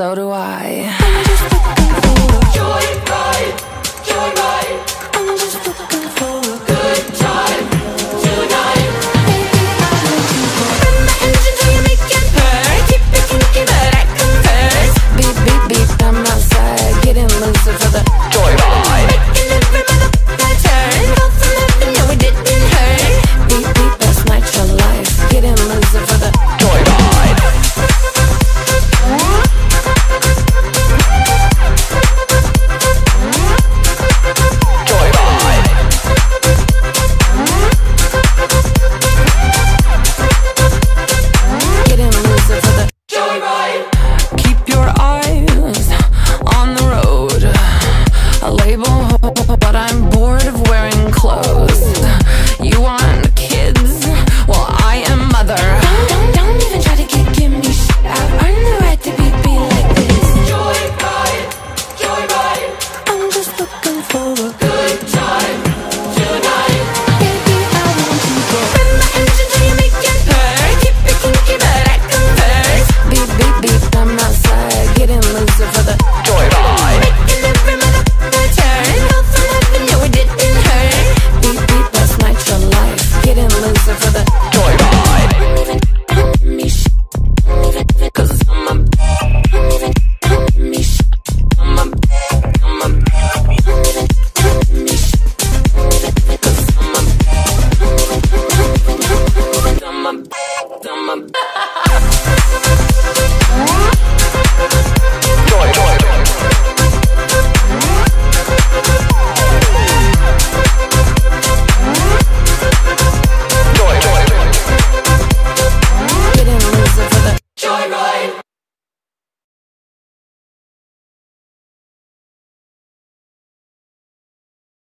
so do I. for the